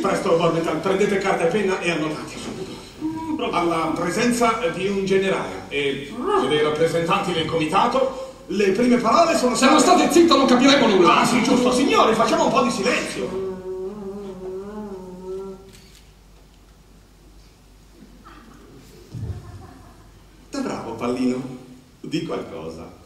Presto, Borbital, prendete carta e penna e annotate subito. Alla presenza di un generale e dei rappresentanti del comitato, le prime parole sono Se non state zitto non capiremo nulla. Ah, sì, giusto, signori, facciamo un po' di silenzio. Da bravo, pallino. Di qualcosa.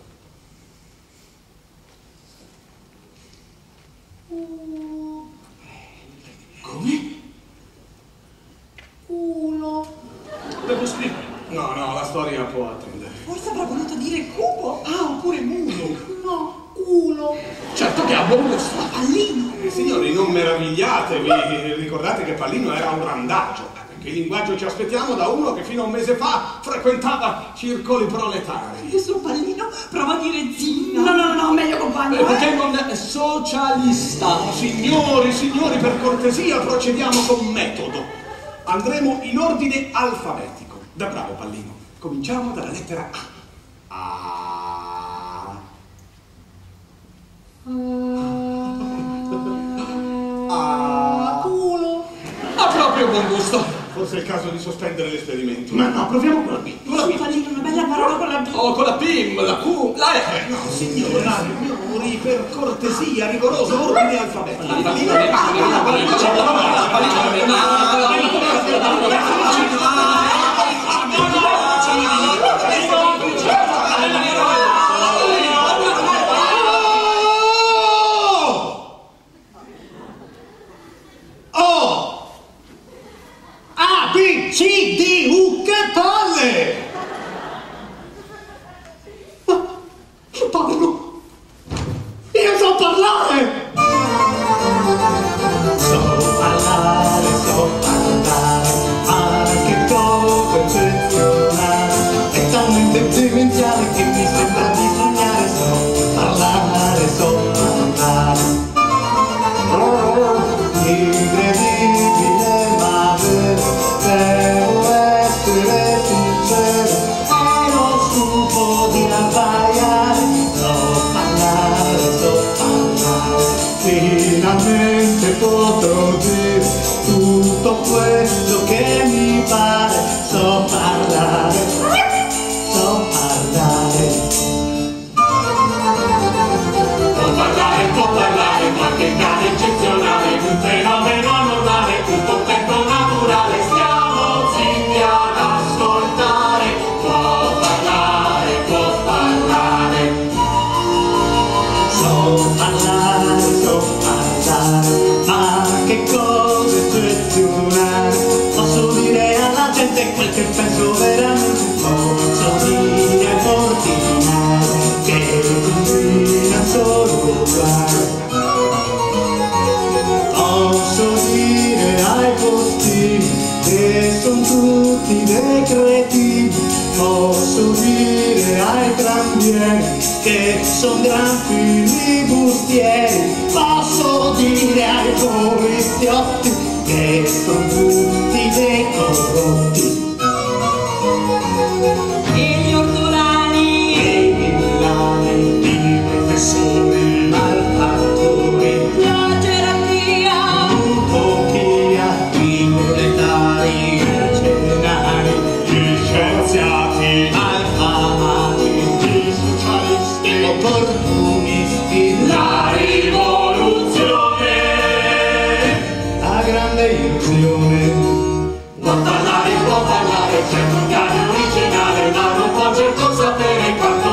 No, no, la storia può attendere. Forse avrà voluto dire cubo. Ah, oppure mulo. No, culo. Certo che ha buon gusto. Pallino. Eh, signori, non meravigliatevi, ricordate che Pallino era un randagio. Che linguaggio ci aspettiamo da uno che fino a un mese fa frequentava circoli proletari? Suo pallino prova a dire zinga. No, no, no, no, meglio compagno. Eh, Perché non è socialista? Signori, signori, per cortesia procediamo con metodo. Andremo in ordine alfabetico. Da bravo, Pallino. Cominciamo dalla lettera A. A. A. Culo. Ha proprio buon gusto. Forse è il caso di sospendere l'esperimento. Ma no, proviamo con la B. Con la Sì, B. pallino, una bella parola con la B. Oh, con la PIM, la Q, la R. No, signori, signori, per cortesia, rigoroso ordine alfabetico. Pallino, Oh! A, B, C, D, U, che palle! Finalmente potrò dire tutto quello che mi gente quel che penso veramente, posso dire ai portinari che combina solo guai. Posso dire ai postini che sono tutti dei cretini, posso dire ai tramvieri che sono gran filibustieri, posso dire ai poliziotti opportunisti, la rivoluzione, la grande illusione. Può parlare, può parlare, certo che è originale, ma non può certo sapere quanto